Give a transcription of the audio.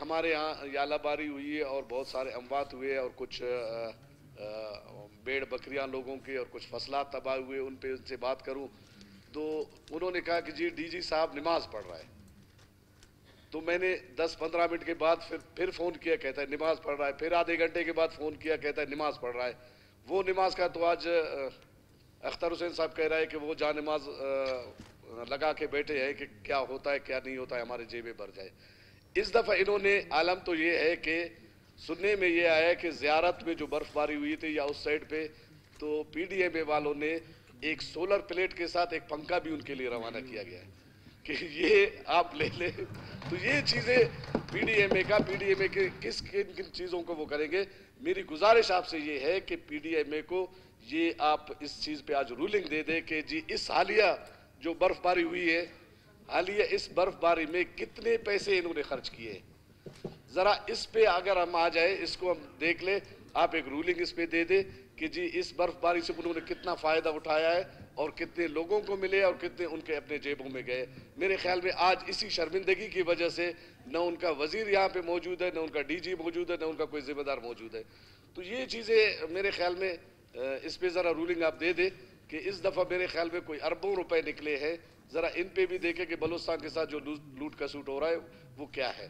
ہمارے یہاں یالہ باری ہوئی ہے اور بہت سارے اموات ہوئے اور کچھ بیڑ بکریاں لوگوں کے اور کچھ فصلات تباہ ہوئے، ان پہ ان سے بات کروں۔ تو انہوں نے کہا کہ جی ڈی جی صاحب نماز پڑھ رہا ہے۔ تو میں نے دس پندرہ منٹ کے بعد پھر پھر فون کیا، کہتا ہے نماز پڑھ رہا ہے۔ پھر آدھے گھنٹے کے بعد فون کیا، کہتا ہے نماز پڑھ رہا ہے۔ وہ نماز کا تو آج اختر حسین صاحب کہہ رہا ہے کہ وہ جا نماز لگا کے بیٹھے ہیں کہ کیا ہوتا ہے، کیا نہیں ہوتا ہے، ہمارے جیبیں بھر جائے۔ اس دفعہ انہوں نے عالم تو یہ ہے کہ سننے میں یہ آیا کہ زیارت میں جو برف باری ہوئی تھی یا اس سائڈ پہ، تو پی ڈی ایم اے والوں نے ایک سولر پلیٹ کے ساتھ ایک پنکھا بھی ان کے لیے روانہ کیا گیا ہے۔ کہ یہ آپ لے لیں۔ تو یہ چیزیں پی ڈی ایم اے کا، پی ڈی ایم اے کے کس، کن کن چیزوں کو وہ کریں گے؟ میری گزارش آپ سے یہ ہے کہ پی ڈی ایم اے کو یہ آپ اس چیز پہ آج رولنگ دے دے کہ جی اس حالیہ جو برف باری ہوئی ہے حالیہ اس برف باری میں کتنے پیسے انہوں نے خرچ کیے ذرا اس پہ اگر ہم آ جائے اس کو ہم دیکھ لیں، آپ ایک رولنگ اس پہ دے دے کہ جی اس برف باری سے انہوں نے کتنا فائدہ اٹھایا ہے اور کتنے لوگوں کو ملے اور کتنے ان کے اپنے جیبوں میں گئے۔ میرے خیال میں آج اسی شرمندگی کی وجہ سے نہ ان کا وزیر یہاں پہ موجود ہے، نہ ان کا ڈی جی موجود ہے، نہ ان کا کوئی ذمہ دار موجود ہے۔ تو یہ چیزیں میرے خیال میں اس پہ ذرا رولنگ آپ دے دیں کہ اس دفعہ میرے خیال میں کوئی اربوں روپے نکلے ہیں۔ ذرا ان پہ بھی دیکھیں کہ بلوچستان کے ساتھ جو لوٹ کا سوٹ ہو رہا ہے، وہ کیا ہے؟